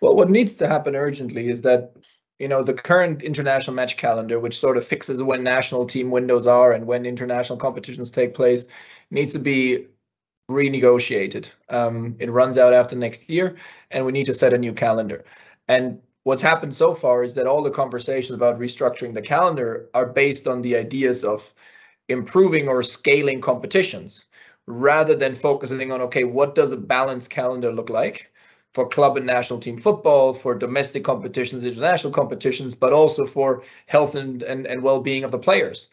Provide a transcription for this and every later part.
Well, what needs to happen urgently is that you know the current international match calendar, which sort of fixes when national team windows are and when international competitions take place, needs to be renegotiated. Um, it runs out after next year, and we need to set a new calendar. And what's happened so far is that all the conversations about restructuring the calendar are based on the ideas of improving or scaling competitions rather than focusing on okay what does a balanced calendar look like for club and national team football for domestic competitions international competitions but also for health and, and, and well-being of the players.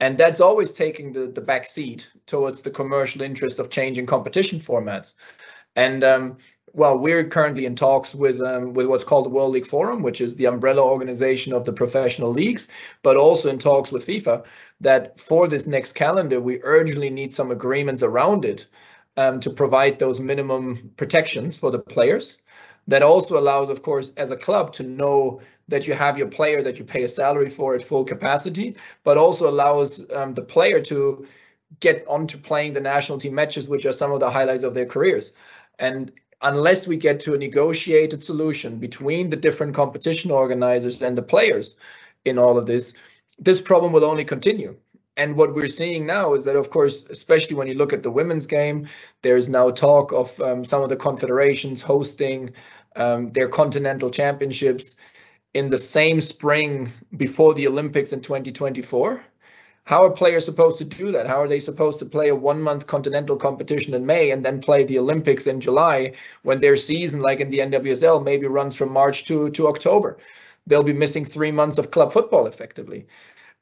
And that's always taking the, the back seat towards the commercial interest of changing competition formats. And um, well, we're currently in talks with um, with what's called the World League Forum, which is the umbrella organization of the professional leagues, but also in talks with FIFA that for this next calendar, we urgently need some agreements around it um, to provide those minimum protections for the players. That also allows, of course, as a club to know that you have your player that you pay a salary for at full capacity, but also allows um, the player to get onto playing the national team matches, which are some of the highlights of their careers. And unless we get to a negotiated solution between the different competition organizers and the players in all of this, this problem will only continue. And what we're seeing now is that, of course, especially when you look at the women's game, there's now talk of um, some of the confederations hosting um, their continental championships in the same spring before the Olympics in 2024. How are players supposed to do that? How are they supposed to play a one month continental competition in May and then play the Olympics in July when their season, like in the NWSL, maybe runs from March to, to October? They'll be missing three months of club football effectively.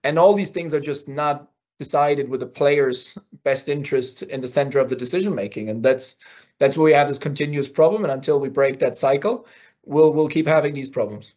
And all these things are just not decided with the player's best interest in the center of the decision making. And that's that's where we have this continuous problem. And until we break that cycle, we'll we'll keep having these problems.